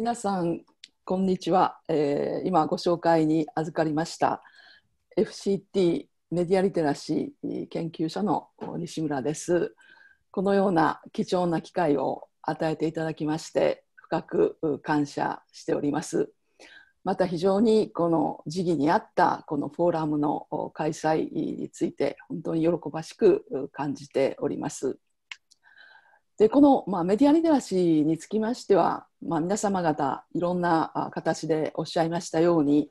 皆さんこんにちは、えー、今ご紹介に預かりました。FCT メディアリテラシー研究所の西村です。このような貴重な機会を与えていただきまして深く感謝しております。また非常にこの時期にあったこのフォーラムの開催について本当に喜ばしく感じております。でこの、まあ、メディアリテラシーにつきましては、まあ、皆様方いろんな形でおっしゃいましたように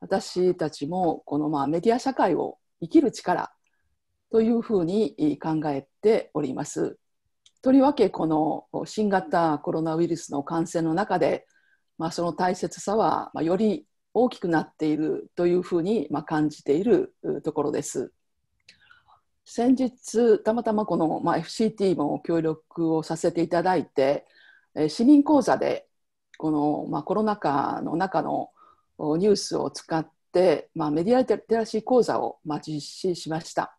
私たちもこの、まあ、メディア社会を生きる力というふうに考えております。とりわけこの新型コロナウイルスの感染の中で、まあ、その大切さはより大きくなっているというふうに感じているところです。先日たまたまこの、まあ、FCT も協力をさせていただいて市民講座でこの、まあ、コロナ禍の中のニュースを使って、まあ、メディアテラシー講座を、まあ、実施しました。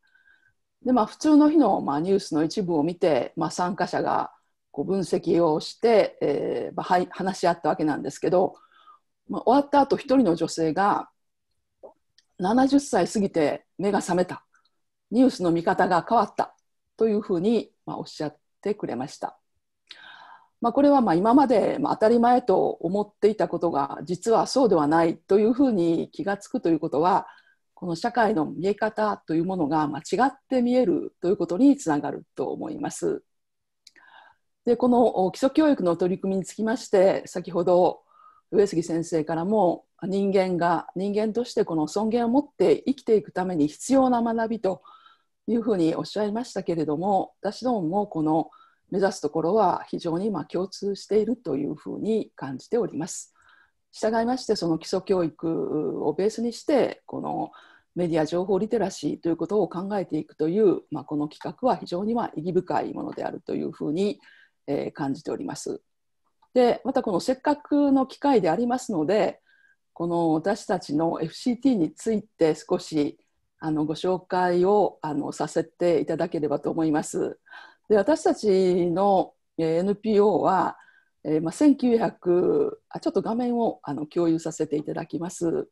でまあ、普通の日の、まあ、ニュースの一部を見て、まあ、参加者がこう分析をして、えーまあ、話し合ったわけなんですけど、まあ、終わった後一人の女性が70歳過ぎて目が覚めたニュースの見方が変わったというふうに、まあ、おっしゃってくれました。まあ、これはまあ今まで当たり前と思っていたことが実はそうではないというふうに気が付くということはこの社会の見え方というものが間違って見えるということにつながると思います。でこの基礎教育の取り組みにつきまして先ほど上杉先生からも人間が人間としてこの尊厳を持って生きていくために必要な学びというふうにおっしゃいましたけれども私どももこの目指すところは非常にま共通しているというふうに感じております。従いましてその基礎教育をベースにしてこのメディア情報リテラシーということを考えていくという、まあ、この企画は非常にま意義深いものであるというふうに、え感じております。でまたこのせっかくの機会でありますのでこの私たちの FCT について少しあのご紹介をあのさせていただければと思います。で私たちの NPO は、えーまあ、1900あちょっと画面をあの共有させていただきます。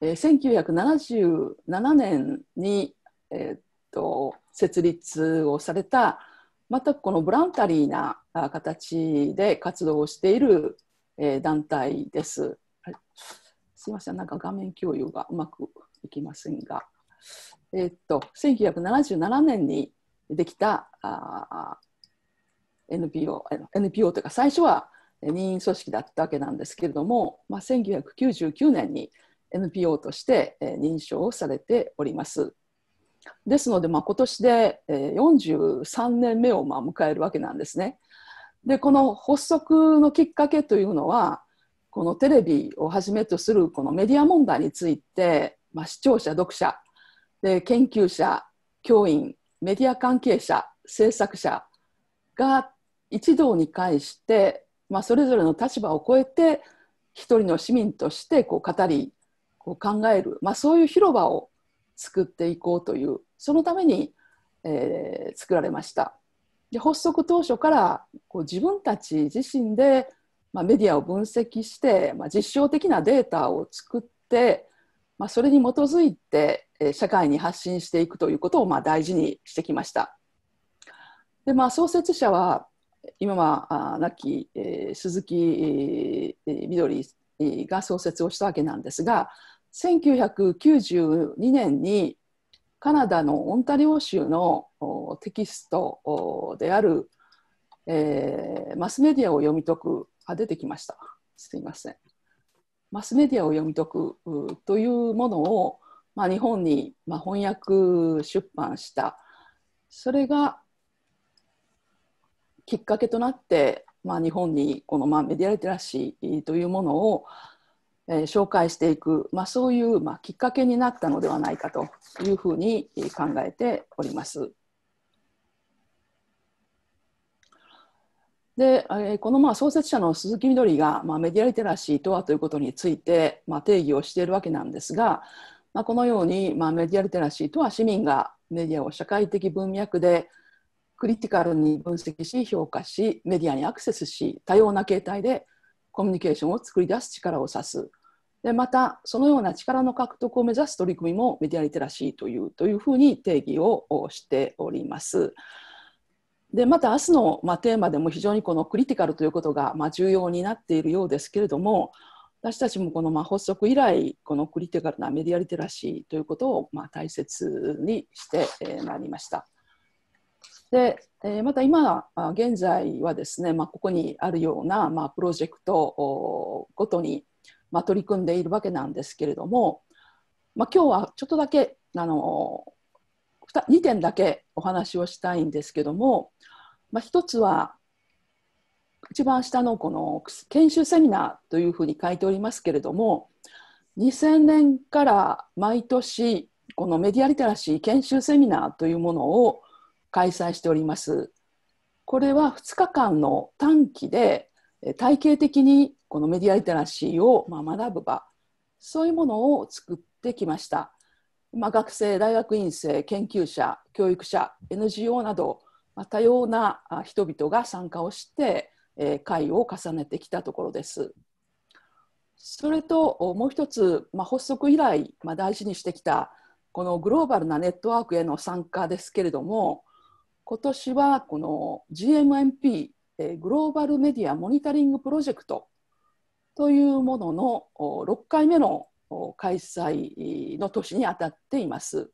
えー、1977年に、えー、っと設立をされた全くこのボランタリーな形で活動をしている、えー、団体です。はいすいません、なんか画面共有がうまくいきませんが、えー、っと1977年にできたあ NPO, NPO というか最初は任意組織だったわけなんですけれども、まあ、1999年に NPO として認証されております。ですので、まあ、今年で43年目をまあ迎えるわけなんですね。でこの発足のきっかけというのはこのテレビをはじめとするこのメディア問題について、まあ、視聴者読者で研究者教員メディア関係者制作者が一堂に会して、まあ、それぞれの立場を超えて一人の市民としてこう語りこう考える、まあ、そういう広場を作っていこうというそのために、えー、作られました。で発足当初からこう自分たち自身でまあ、メディアを分析して、まあ、実証的なデータを作って、まあ、それに基づいて、えー、社会に発信していくということをまあ大事にしてきました。でまあ、創設者は今は亡き、えー、鈴木、えー、みどりが創設をしたわけなんですが1992年にカナダのオンタリオ州のテキストである、えー、マスメディアを読み解くあ出てきました。すいません。マスメディアを読み解くというものを、まあ、日本に、まあ、翻訳出版した。それがきっかけとなって、まあ、日本にこの、まあ、メディアリテラシーというものを、えー、紹介していく、まあ、そういう、まあ、きっかけになったのではないかというふうに考えております。で、このまあ創設者の鈴木みどりが、まあ、メディアリテラシーとはということについて、まあ、定義をしているわけなんですが、まあ、このように、まあ、メディアリテラシーとは市民がメディアを社会的文脈でクリティカルに分析し評価しメディアにアクセスし多様な形態でコミュニケーションを作り出す力を指すでまたそのような力の獲得を目指す取り組みもメディアリテラシーというというふうに定義をしております。でまた明日の、まあ、テーマでも非常にこのクリティカルということが、まあ、重要になっているようですけれども私たちもこの、まあ、発足以来このクリティカルなメディアリテラシーということを、まあ、大切にしてまいりました。で、えー、また今現在はですね、まあ、ここにあるような、まあ、プロジェクトごとに、まあ、取り組んでいるわけなんですけれども、まあ、今日はちょっとだけあの2点だけお話をしたいんですけども、まあ、1つは一番下のこの研修セミナーというふうに書いておりますけれども2000年から毎年このメディアリテラシー研修セミナーというものを開催しております。これは2日間の短期で体系的にこのメディアリテラシーを学ぶ場そういうものを作ってきました。まあ、学生大学院生研究者教育者 NGO など、まあ、多様な人々が参加をして、えー、会を重ねてきたところです。それともう一つ、まあ、発足以来、まあ、大事にしてきたこのグローバルなネットワークへの参加ですけれども今年はこの GMMP グローバルメディアモニタリングプロジェクトというものの6回目の開催の年にあたっています。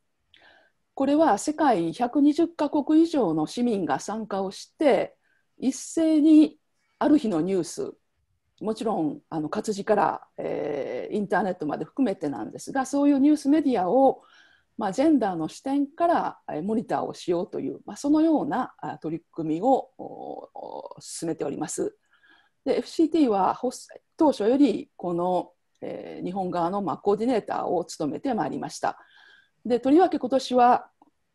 これは世界120カ国以上の市民が参加をして一斉にある日のニュースもちろんあの活字から、えー、インターネットまで含めてなんですがそういうニュースメディアを、まあ、ジェンダーの視点からモニターをしようという、まあ、そのような取り組みを進めております。で FCT は当初よりこの、えー、日本側の、まあ、コーディネーターを務めてまいりました。でとりわけ今年は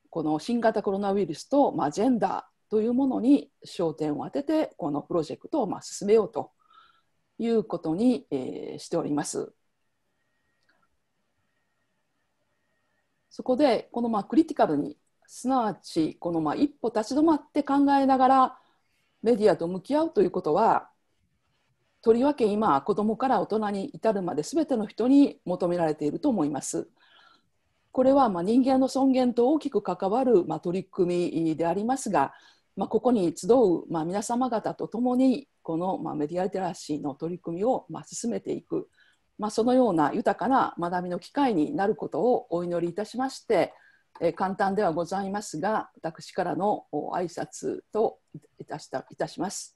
この新型コロナウイルスと、まあ、ジェンダーというものに焦点を当ててこのプロジェクトをまあ進めようということに、えー、しております。そこでこのまあクリティカルにすなわちこのまあ一歩立ち止まって考えながらメディアと向き合うということはとりわけ今子どもから大人に至るまで全ての人に求められていると思います。これはま人間の尊厳と大きく関わるま取り組みでありますが、ま、ここに集うま皆様方と共にこのまメディアリテラシーの取り組みをま進めていく、ま、そのような豊かな学びの機会になることをお祈りいたしまして、え、簡単ではございますが私からの挨拶といたしたいたします。